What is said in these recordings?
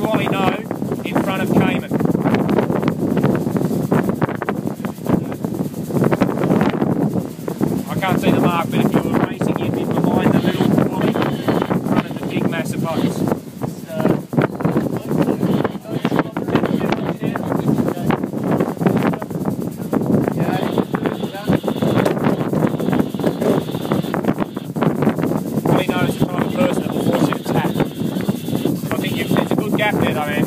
Wally rejected. I mean,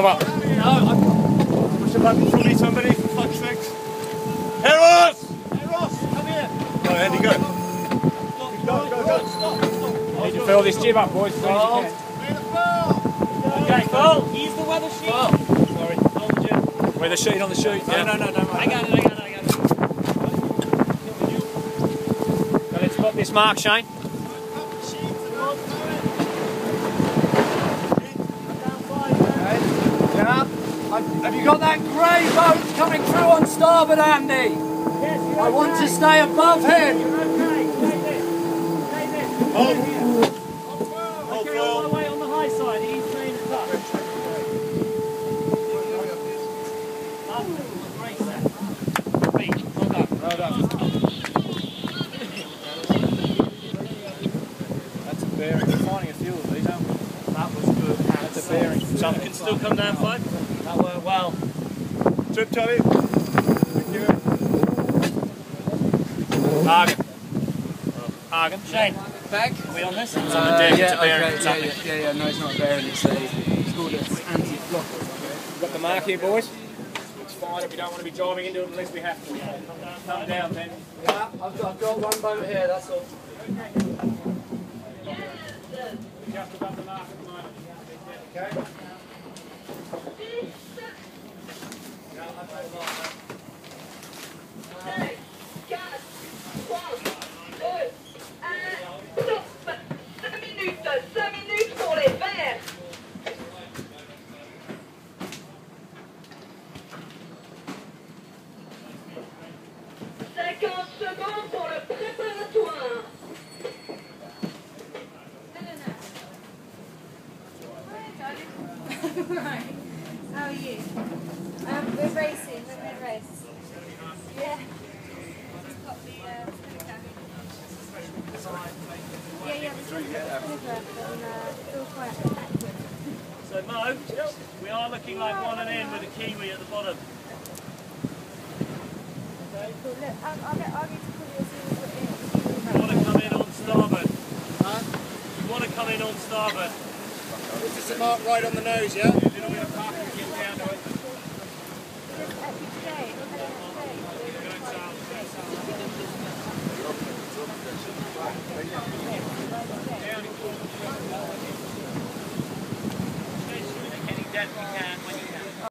Heroes! Don't come up. Push the button for me, somebody, for fuck's sakes. Heroes! Heroes, come here. Go, Andy, go. Stop, Go, go, go. Stop, stop. Need to fill this jib up, boys, as soon as you can. Okay, Phil. Use the weather sheet. Sorry. Hold the jib. Where the sheet on the sheet? No, no, no, no. I got it, I got it, I got it. Now let's spot this mark, Shane. Yeah. Have have you got that grey boat coming through on starboard, Andy? Yes, I want to stay above him. Okay, take this. Take this. Hold. Okay, all the way on the high side. He's playing it up. Up. Great set. Feet. Well done. That's a bearing. We're finding a few of these, aren't we? That was good. That's a bearing. Some can still come down flight. That well. Trip, Charlie. Thank you. Hagen. Oh. Hagen. Shane, Back. are we on this? It's on the deck, yeah, it's a bearing, okay, yeah, something. yeah, yeah, yeah, no, it's not a bearing, it's a, it's called an anti-block. Got the mark here, boys. It's fine if we don't want to be driving into it unless we have to. Come down, then. Yeah, I've got, I've got one boat here, that's all. Right. How are you? Um, we're racing. We're going to race. Yeah. Just got the uh, spinner cabin. Yeah, yeah. We're trying to get the flipper up and uh, feel quite backward. So Mo, we are looking like one and in with a kiwi at the bottom. Okay, cool. Look, I'll, I'll, get, I'll get to pull you as soon as we're in. You want to come in on starboard. Huh? You want to come in on starboard. Is the mark right on the nose, yeah?